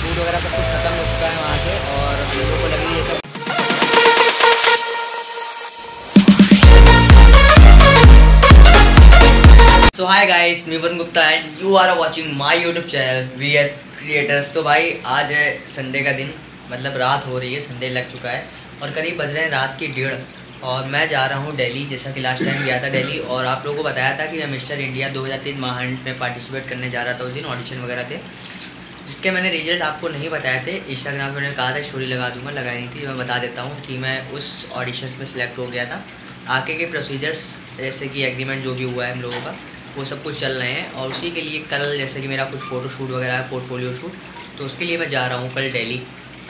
Food वगैरह सब कुछ ख़त्म हो चुका है वहाँ से और हम लोगों को लगी ये सब। सो हाय गाइस मी one Gupta and you are watching my YouTube channel V S creators तो भाई, आज है संडे का दिन मतलब रात हो रही है संडे लग चुका है और करीब बज रहे हैं रात की डेढ़। और मैं जा रहा हूँ दिल्ली जैसा कि लास्ट टाइम गया था दिल्ली और आप लोगों को बताया था कि मैं मिस्टर इंडिया 2003 महाहंट में पार्टिसिपेट करने जा रहा था उस दिन ऑडिशन वगैरह थे। जिसके मैंने रिज़ल्ट आपको नहीं बताए थे इंस्टाग्राम पर मैंने कहा था स्टोरी लगा दूँगा, लगाई नहीं थी, मैं बता देता हूँ कि मैं उस ऑडिशन में सिलेक्ट हो गया था। आगे के प्रोसीजर्स जैसे कि एग्रीमेंट जो भी हुआ है हम लोगों का, वो सब कुछ चल रहे हैं। और उसी के लिए कल जैसे कि मेरा कुछ फ़ोटो शूट वगैरह है पोर्टफोलियो शूट तो उसके लिए मैं जा रहा हूँ कल डेली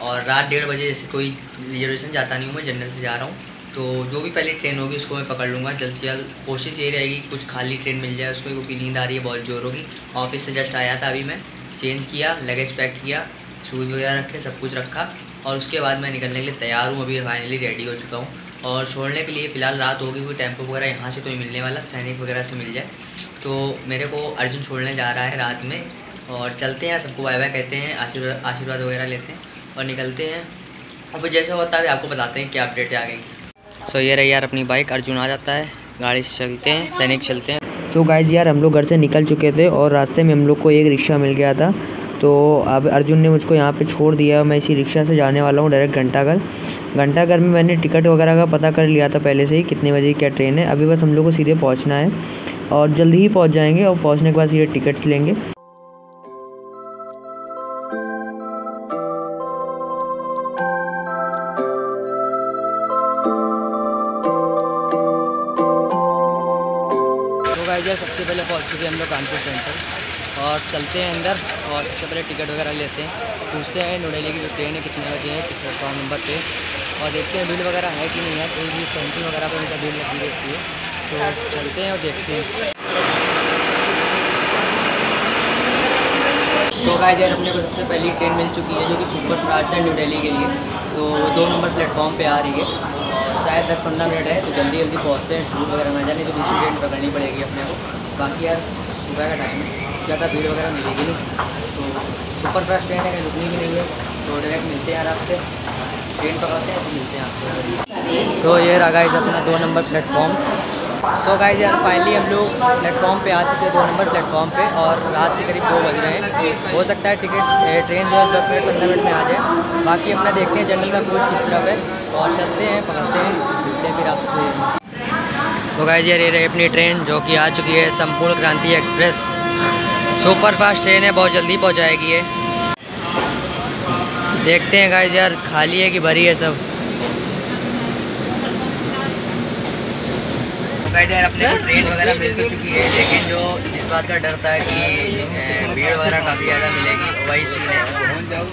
और रात डेढ़ बजे जैसे कोई रिजर्वेशन जाता नहीं हूँ मैं जनरल से जा रहा हूँ। तो जो भी पहले ट्रेन होगी, उसको मैं पकड़ लूँगा। जल्द से जल्द कोशिश ये रहेगी कुछ खाली ट्रेन मिल जाए उसको क्योंकि नींद आ रही है बहुत ज़ोर होगी। ऑफ़िस से जस्ट आया था अभी मैं। चेंज किया लगेज पैक किया शूज़ वगैरह रखे सब कुछ रखा और उसके बाद मैं निकलने के लिए तैयार हूँ। अभी फाइनली रेडी हो चुका हूँ और छोड़ने के लिए फ़िलहाल रात होगी कोई टेंपो वगैरह यहाँ से कोई मिलने वाला सैनिक वगैरह से मिल जाए। तो मेरे को अर्जुन छोड़ने जा रहा है रात में और चलते हैं सबको बाय बाय कहते हैं आशीर्वाद आशीर्वाद वगैरह लेते हैं और निकलते हैं। और फिर जैसा होता है आपको बताते हैं क्या अपडेट आ गई सो so, ये रही यार अपनी बाइक अर्जुन आ जाता है गाड़ी से चलते हैं सैनिक चलते हैं। सो so गाइज़ यार, हम लोग घर से निकल चुके थे और रास्ते में हम लोग को एक रिक्शा मिल गया था। तो अब अर्जुन ने मुझको यहाँ पे छोड़ दिया। मैं इसी रिक्शा से जाने वाला हूँ डायरेक्ट घंटाघर। घंटाघर में मैंने टिकट वगैरह का पता कर लिया था पहले से ही कितने बजे क्या ट्रेन है। अभी बस हम लोग को सीधे पहुँचना है और जल्दी ही पहुँच जाएँगे और पहुँचने के बाद सीधे टिकट्स लेंगे। हम लोग कानपुर सेंटर और चलते हैं अंदर और सबसे पहले टिकट वगैरह लेते हैं। पूछते हैं दिल्ली की जो ट्रेन है कितने बजे है, किस प्लेटफॉर्म नंबर पे। और देखते हैं भीड़ वगैरह है कि नहीं है तो ये सेंटिंग वगैरह पर उनका भीड़ लगी रहती है। तो चलते हैं और देखते हैं। तो गाइजर अपने को सबसे पहली ट्रेन मिल चुकी है जो कि सुपर फास्ट है न्यू दिल्ली के लिए। तो दो नंबर प्लेटफॉर्म पे आ रही है। शायद दस पंद्रह मिनट है तो जल्दी जल्दी पहुँचते हैं। शूट वगैरह में जाने तो दूसरी ट्रेन पकड़नी पड़ेगी अपने को। बाकी यार सुबह का टाइम है। ज़्यादा भीड़ वगैरह मिलेगी नहीं। तो सुपर फास्ट ट्रेन है, कहीं रुकनी भी नहीं है। तो डायरेक्ट मिलते हैं आराम से ट्रेन पकड़ते हैं तो मिलते हैं आपसे। सो ये रहा गाइस अपना दो नंबर प्लेटफॉर्म सो गाइज़ यार फाइनली हम लोग प्लेटफॉर्म पे आ चुके हैं, दो नंबर प्लेटफॉर्म पे। और रात के करीब दो बज रहे हैं। हो सकता है टिकट ट्रेन जो है दस मिनट, पंद्रह मिनट में आ जाए। बाकी अपना देखते हैं जनरल का कोच किस तरफ़ है और चलते हैं, पकड़ते हैं। तो गाइज़ ये रही अपनी ट्रेन जो कि आ चुकी है संपूर्ण क्रांति एक्सप्रेस। सुपर फास्ट ट्रेन है, बहुत जल्दी पहुंचाएगी ये। देखते हैं गाइज़ यार, खाली है कि भरी है सब? यार अपने ट्रेन वगैरह मिल तो चुकी है लेकिन जो इस बात का डर था कि भीड़ वगैरह काफ़ी ज़्यादा मिलेगी वही सीन है।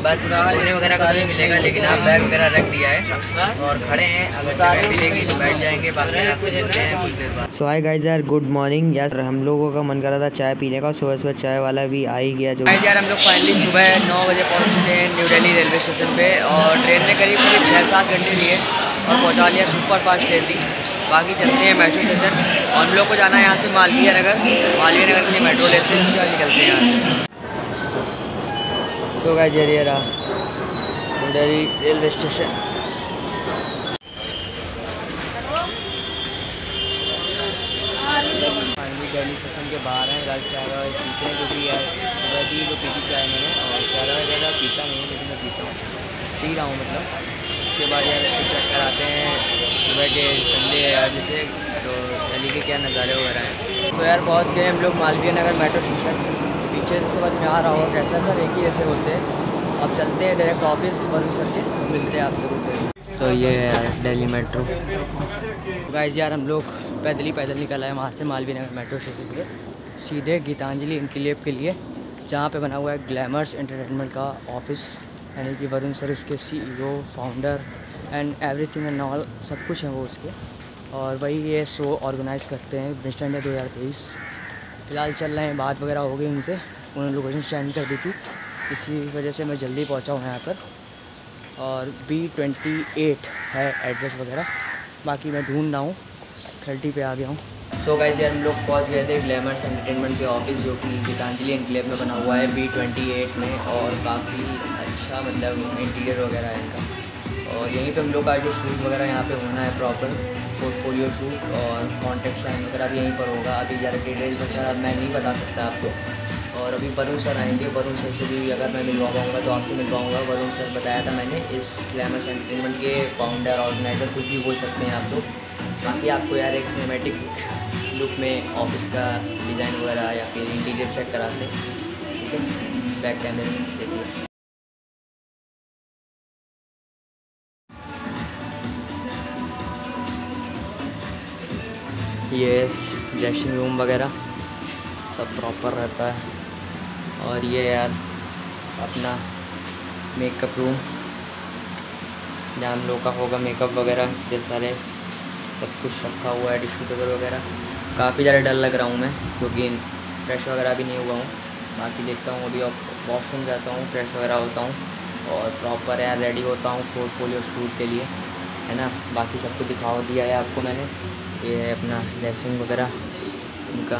बस सोने वगैरह का तो नहीं मिलेगा लेकिन आप बैग वगैरह रख दिया है और खड़े हैं अगर जगह मिलेगी तो बैठ जाएँगे बाकी आपको मिलते हैं कुछ देर बाद। सो हाय गाइस यार गुड मॉर्निंग यार हम लोगों का मन कर रहा था चाय पीने का सुबह सुबह चाय वाला भी आ ही गया जो यार हम लोग फाइनली सुबह नौ बजे पहुँच चुके हैं न्यू दिल्ली रेलवे स्टेशन पे और ट्रेन ने करीब करीब छः सात घंटे लिए और पहुँचा लिया सुपर फास्ट ट्रेन थी बाकी चलते हैं मेट्रो स्टेशन और हम लोग को जाना है यहाँ से मालवीय नगर। मालवीय नगर के लिए मेट्रो लेते हैं, उसके बाद निकलते हैं यहाँ से। तो रेलवे स्टेशन बाहर हैं चाय पीते हैं क्योंकि यार जो पीती चाय मैंने, और चाय वाय ज़्यादा पीता नहीं है, लेकिन मैं पीता हूँ। पी रहा हूँ मतलब। उसके बाद यार इसको चेक कराते हैं सुबह के, संडे है जैसे तो दिल्ली के क्या नज़ारे वगैरह हैं। तो यार, पहुँच गए हम लोग मालवीय नगर मेट्रो स्टेशन पीछे से समझ में आ रहा होगा, कैसा सर? एक ही ऐसे होते हैं। अब चलते हैं डायरेक्ट ऑफ़िस वर्क सर के मिलते हैं आपसे कुछ तो ये है दिल्ली मेट्रो गाइस यार, हम लोग पैदल ही पैदल निकल आए वहाँ से मालवीय नगर मेट्रो स्टेशन से। सीधे गीतांजलि इनकलेब के लिए, जहाँ पे बना हुआ है ग्लैमर्स एंटरटेनमेंट का ऑफ़िस यानी कि वरुण सर, उसके CEO founder and everything and all सब कुछ है वो उसके। और वही ये शो ऑर्गेनाइज़ करते हैं मिस्टर इंडिया दो हज़ार तेईस। फ़िलहाल चल रहे हैं, बात वगैरह हो गई उनसे। उन्होंने लोकेशन सेंड कर दी थी। इसी वजह से मैं जल्दी पहुँचा हूँ यहाँ पर। और बी ट्वेंटी एट है एड्रेस वगैरह। बाकी मैं ढूंढ रहा हूँ। थर्टी पे आ गया हूँ। सो so गाइस यार हम लोग पहुँच गए थे ग्लैमर्स एंटरटेनमेंट के ऑफ़िस जो कि गीतांजलि इनक्लेव में बना हुआ है बी ट्वेंटी एट में। और काफ़ी अच्छा मतलब इंटीरियर वगैरह है इनका। और यहीं पे हम लोग का जो शूट वगैरह यहाँ पे होना है प्रॉपर पोर्टफोलियो शूट और कॉन्टेक्ट साइन वगैरह भी यहीं पर होगा। अभी ज़्यादा डिटेल्स वगैरह मैं नहीं बता सकता आपको। और अभी वरुण सर आएँगे, वरुण सर से भी अगर मैं मिलवा पाऊँगा तो आपसे मिल पाऊँगा वरुण सर बताया था मैंने, इस ग्लैमस एंटरटेनमेंट के फाउंडर ऑर्गेनाइज़र कुछ भी बोल सकते हैं आप लोग बाकी आपको यार एक सिनेमेटिक लुक में ऑफ़िस का डिज़ाइन वगैरह या फिर इंटीरियर चेक कराते हैं। ठीक है? बैक कैमरे में देखिए ये ड्रेसिंग रूम वगैरह, सब प्रॉपर रहता है। और ये यार, अपना मेकअप रूम जहाँ हम लोग का होगा मेकअप वगैरह इतने सारे सब कुछ रखा हुआ है टिश्यू पेपर वगैरह। काफ़ी ज़्यादा डर लग रहा हूँ मैं, क्योंकि फ्रेश वगैरह भी नहीं हुआ हूँ। बाकी देखता हूँ, अभी वॉशरूम जाता हूँ फ्रेश वगैरह होता हूँ। और प्रॉपर यार रेडी होता हूँ पोर्टफोलियो शूट के लिए, है ना? बाकी सब कुछ दिखावा दिया है आपको मैंने। ये है अपना ड्रेसिंग वगैरह उनका।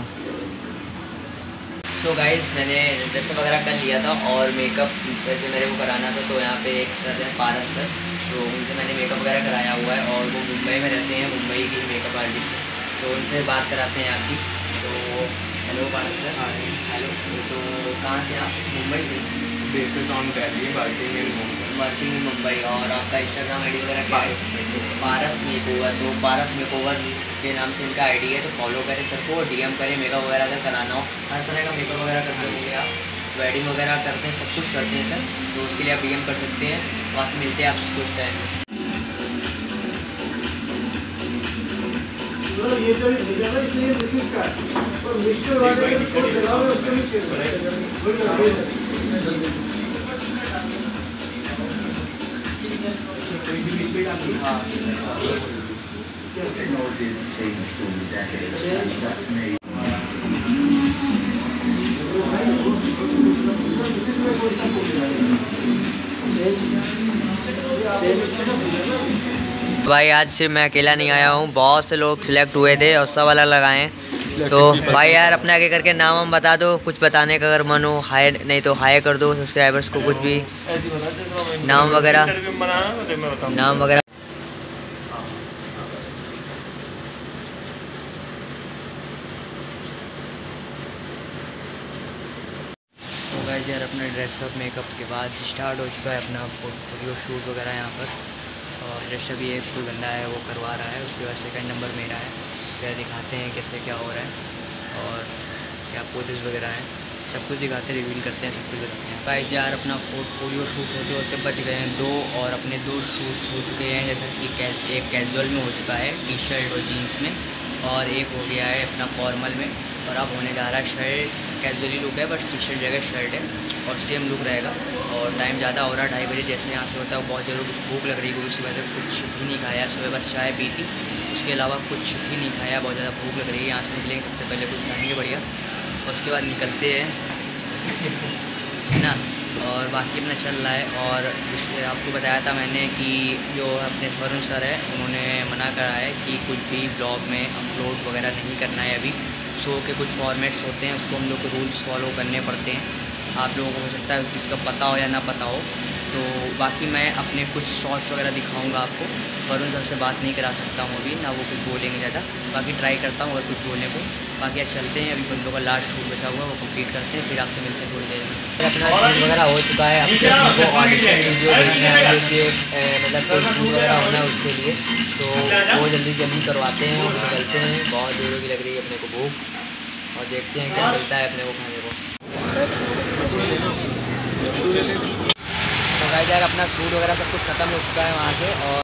सो so गाइज़ मैंने ड्रेसअप वगैरह कर लिया था और मेकअप वैसे मेरे को कराना था तो यहाँ पे एक सर है पारस सर तो उनसे मैंने मेकअप वगैरह कराया हुआ है और वो मुंबई में रहते हैं मुंबई की मेकअप आर्टिस्ट तो उनसे बात कराते हैं आपकी। तो हेलो पारस सर हेलो तो कहाँ से आप? मुंबई से? Basic on Delhi working in Mumbai working in Mumbai और आपका इंस्टाग्राम आई वगैरह क्या है? पारस मेकोवर तो पारस मेकोवर के नाम से इनका आईडी है तो फॉलो करें सर को डीएम करें मेकअप वगैरह अगर कराना हो हर तरह का मेकअप वगैरह कर सकते हैं आप। वेडिंग वगैरह करते हैं सब कुछ करते हैं सर तो उसके लिए आप डीएम कर सकते हैं। बाकी मिलते हैं आप कुछ टाइम में। ये जो इसलिए मिसिस का और मिस्टर वाले को चलाओ उसको भी भाई, आज सिर्फ़ मैं अकेला नहीं आया हूँ। बहुत से लोग सिलेक्ट हुए थे और सब अलग लगाए तो भाई यार अपने आगे करके नाम हम बता दो कुछ बताने का अगर मन हो हाई नहीं तो हाई कर दो सब्सक्राइबर्स को कुछ भी। नाम वगैरह। नाम वगैरह। तो गाइस यार अपना ड्रेसअप मेकअप के बाद स्टार्ट हो चुका है अपना फ़ोटो शूट वगैरह यहाँ पर। और ड्रेसअप ये कोई बंदा है वो करवा रहा है उसके बाद सेकंड नंबर मेरा है। फिर दिखाते हैं, कैसे क्या हो रहा है और क्या पोजेस वगैरह हैं। सब कुछ दिखाते हैं रिवील करते हैं, सब कुछ बताते हैं। गाइस यार, अपना पोर्टफोलियो शूट होते होते बच गए हैं दो और अपने दो शूट हो चुके हैं। जैसा कि एक कैजुअल में हो चुका है टी शर्ट और जीन्स में। और एक हो गया है अपना फॉर्मल में और अब होने जा रहा है शर्ट कैजुअली लुक है, बस टी शर्ट जगह शर्ट है और सेम लुक रहेगा और टाइम ज़्यादा हो रहा है, ढाई बजे जैसे यहाँ से होता है बहुत ज़रूर भूख लग रही है, क्योंकि सुबह से कुछ भी नहीं खाया, सुबह बस चाय पी थी, उसके अलावा कुछ भी नहीं खाया, बहुत ज़्यादा भूख लग रही है, यहाँ से निकलेंगे, सबसे पहले कुछ खाएँगे, बढ़िया। उसके बाद निकलते हैं, है ना? और बाकी अपना चल रहा है और आपको बताया था मैंने कि जो अपने वरुण सर है, उन्होंने मना करा है कि कुछ भी ब्लॉग में अपलोड वगैरह नहीं करना है अभी। शो के कुछ फॉर्मेट्स होते हैं, उसको हम लोग को रूल्स फॉलो करने पड़ते हैं। आप लोगों को हो सकता है, किसका पता हो या ना पता हो। तो बाकी मैं अपने कुछ शॉर्ट्स वगैरह दिखाऊँगा आपको। वरुण सर से बात नहीं करा सकता हूँ अभी ना वो कुछ बोलेंगे ज़्यादा। बाकी ट्राई करता हूँ अगर कुछ बोलने को। बाकी आज चलते हैं अभी बंदों का लास्ट शूट बचा हुआ वो कंप्लीट करते हैं फिर आपसे मिलते हैं थोड़ी देर में। अपना शूट वगैरह हो चुका है है मतलब कोई शूट वगैरह होना है उसके लिए तो वो जल्दी जल्दी करवाते हैं और निकलते हैं। बहुत देर की लग रही है अपने को भूख। और देखते हैं क्या मिलता है अपने को खाने को। तो भाई यार अपना फ़ूड वगैरह सब कुछ ख़त्म हो चुका है वहाँ से और